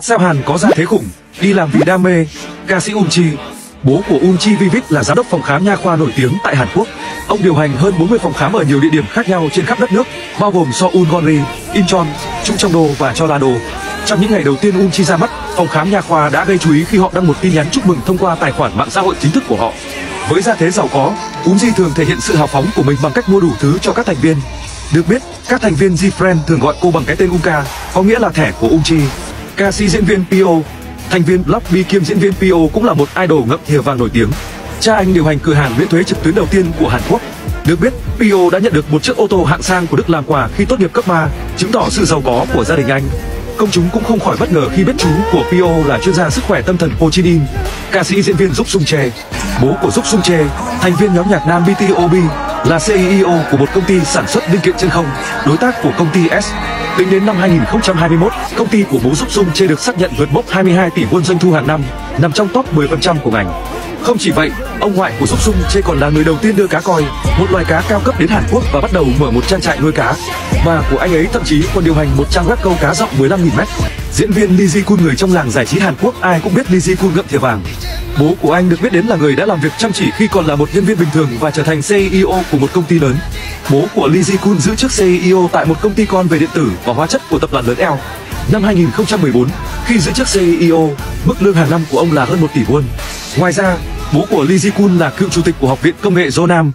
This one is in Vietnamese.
Seo Hàn có gia thế khủng, đi làm vì đam mê. Ca sĩ Un Chi, bố của Un Chi Vivik là giám đốc phòng khám nha khoa nổi tiếng tại Hàn Quốc. Ông điều hành hơn 40 phòng khám ở nhiều địa điểm khác nhau trên khắp đất nước, bao gồm So Ungonri, Incheon, Chungcheongdo và Jeollado. Trong những ngày đầu tiên Un Chi ra mắt, phòng khám nha khoa đã gây chú ý khi họ đăng một tin nhắn chúc mừng thông qua tài khoản mạng xã hội chính thức của họ. Với gia thế giàu có, Un thường thể hiện sự hào phóng của mình bằng cách mua đủ thứ cho các thành viên. Được biết, các thành viên G-Friend thường gọi cô bằng cái tên Unka, có nghĩa là thẻ của Unchi. Ca sĩ diễn viên Pio, thành viên Blackpink kiêm diễn viên Pio cũng là một idol ngậm thìa vàng nổi tiếng. Cha anh điều hành cửa hàng miễn thuế trực tuyến đầu tiên của Hàn Quốc. Được biết, Pio đã nhận được một chiếc ô tô hạng sang của Đức làm quà khi tốt nghiệp cấp 3, chứng tỏ sự giàu có của gia đình anh. Công chúng cũng không khỏi bất ngờ khi biết chú của Pio là chuyên gia sức khỏe tâm thần Ho Chi Minh, ca sĩ diễn viên Giúp Sung Che. Bố của Giúp Sung Che, thành viên nhóm nhạc nam BTOB, là CEO của một công ty sản xuất linh kiện trên không, đối tác của công ty S. Tính đến năm 2021, công ty của bố Giúp Sung chưa được xác nhận vượt mốc 22 tỷ won doanh thu hàng năm, nằm trong top 10% của ngành. Không chỉ vậy, ông ngoại của Giúp Sung Chê còn là người đầu tiên đưa cá coi, một loài cá cao cấp đến Hàn Quốc và bắt đầu mở một trang trại nuôi cá. Bà của anh ấy thậm chí còn điều hành một trang web câu cá rộng 15.000m. Diễn viên Lee Ji Kun người trong làng giải trí Hàn Quốc ai cũng biết Lee Ji Kun ngậm thìa vàng. Bố của anh được biết đến là người đã làm việc chăm chỉ khi còn là một nhân viên bình thường và trở thành CEO của một công ty lớn. Bố của Lee Ji Kun giữ chức CEO tại một công ty con về điện tử và hóa chất của tập đoàn lớn L. Năm 2014, khi giữ chức CEO, mức lương hàng năm của ông là hơn 1 tỷ won. Ngoài ra, bố của Lee Ji Kun là cựu chủ tịch của Học viện Công nghệ Jonam.